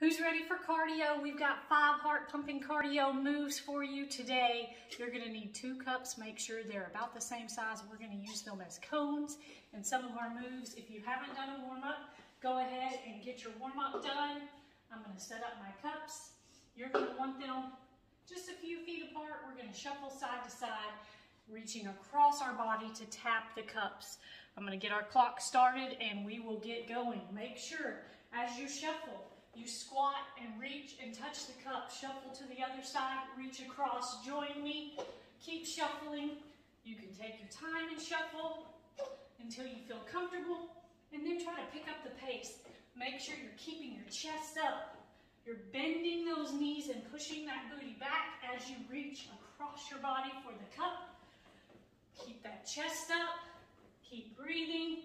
Who's ready for cardio? We've got five heart pumping cardio moves for you today. You're gonna need two cups. Make sure they're about the same size. We're gonna use them as cones in some of our moves. If you haven't done a warm up, go ahead and get your warm up done. I'm gonna set up my cups. You're gonna want them just a few feet apart. We're gonna shuffle side to side, reaching across our body to tap the cups. I'm gonna get our clock started and we will get going. Make sure as you shuffle, you squat and reach and touch the cup. Shuffle to the other side, reach across, join me. Keep shuffling. You can take your time and shuffle until you feel comfortable and then try to pick up the pace. Make sure you're keeping your chest up. You're bending those knees and pushing that booty back as you reach across your body for the cup. Keep that chest up. Keep breathing.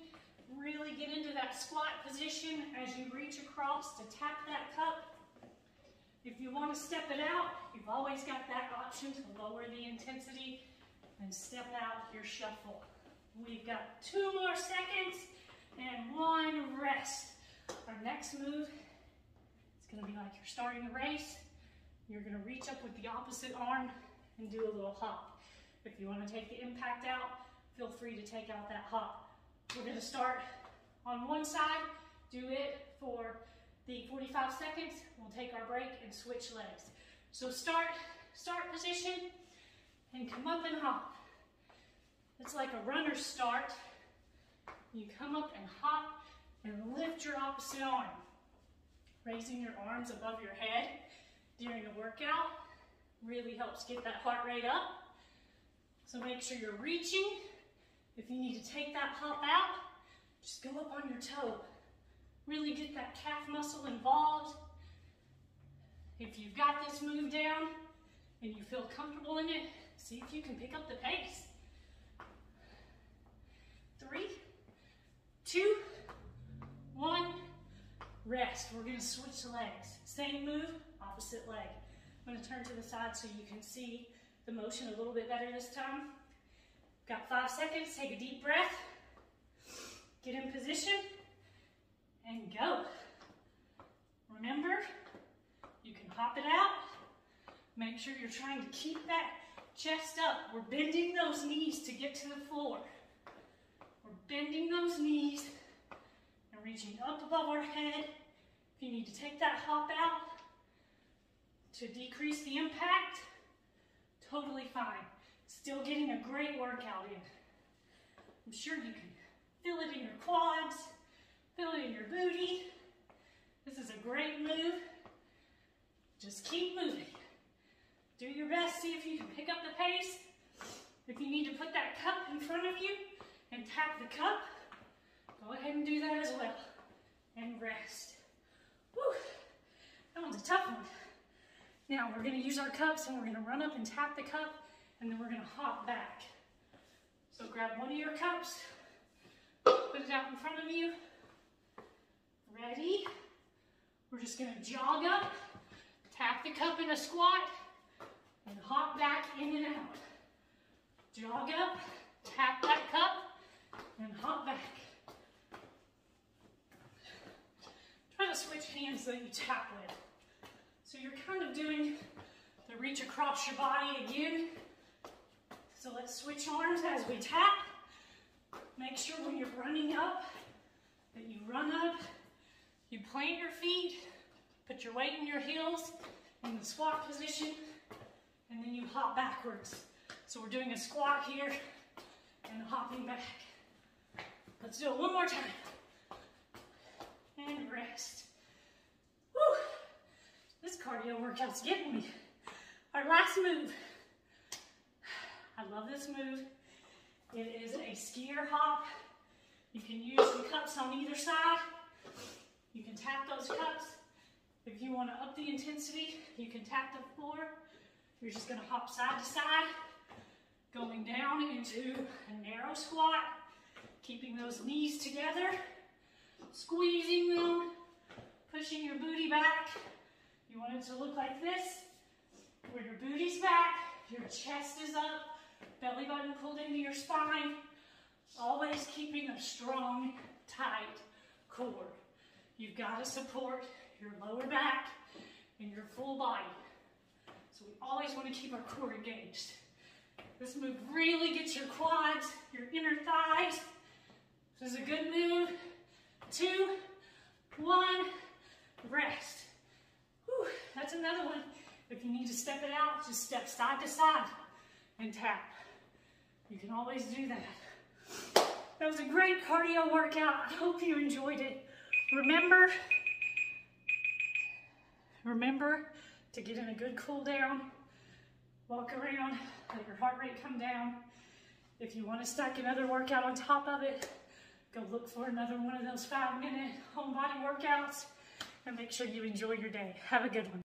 Really get into that squat position as you reach across to tap that cup. If you want to step it out, you've always got that option to lower the intensity and step out your shuffle. We've got two more seconds and one rest. Our next move is going to be like you're starting a race. You're going to reach up with the opposite arm and do a little hop. If you want to take the impact out, feel free to take out that hop. We're gonna start on one side, do it for the 45 seconds. We'll take our break and switch legs. So start, start position and come up and hop. It's like a runner start. You come up and hop and lift your opposite arm. Raising your arms above your head during a workout really helps get that heart rate up. So make sure you're reaching if you need to take that hop out, just go up on your toe. Really get that calf muscle involved. If you've got this move down and you feel comfortable in it, see if you can pick up the pace. Three, two, one, rest. We're gonna switch legs. Same move, opposite leg. I'm gonna turn to the side so you can see the motion a little bit better this time. Got five seconds, take a deep breath, get in position, and go. Remember, you can pop it out. Make sure you're trying to keep that chest up. We're bending those knees to get to the floor. We're bending those knees and reaching up above our head. If you need to take that hop out to decrease the impact, totally fine. Still getting a great workout in. I'm sure you can feel it in your quads, feel it in your booty. This is a great move. Just keep moving. Do your best, see if you can pick up the pace. If you need to put that cup in front of you and tap the cup, go ahead and do that as well. And rest. Woo! That one's a tough one. Now we're gonna use our cups and we're gonna run up and tap the cup and then we're gonna hop back. So grab one of your cups, put it out in front of you. Ready? We're just gonna jog up, tap the cup in a squat, and hop back in and out. Jog up, tap that cup, and hop back. Try to switch hands that you tap with. So you're kind of doing the reach across your body again, so let's switch arms as we tap. Make sure when you're running up that you run up, you plant your feet, put your weight in your heels in the squat position, and then you hop backwards. So we're doing a squat here and hopping back. Let's do it one more time. And rest. Woo! This cardio workout's getting me. Our last move. Love this move. It is a skier hop. You can use the cups on either side. You can tap those cups. If you want to up the intensity, you can tap the floor. You're just going to hop side to side, going down into a narrow squat, keeping those knees together, squeezing them, pushing your booty back. You want it to look like this, where your booty's back, your chest is up, belly button pulled into your spine, always keeping a strong, tight core. You've got to support your lower back and your full body. So we always want to keep our core engaged. This move really gets your quads, your inner thighs. This is a good move. Two, one, rest. Whew, that's another one. If you need to step it out, just step side to side and tap. You can always do that. That was a great cardio workout. I hope you enjoyed it. Remember, remember to get in a good cool down. Walk around, let your heart rate come down. If you want to stack another workout on top of it, go look for another one of those five minute home body workouts and make sure you enjoy your day. Have a good one.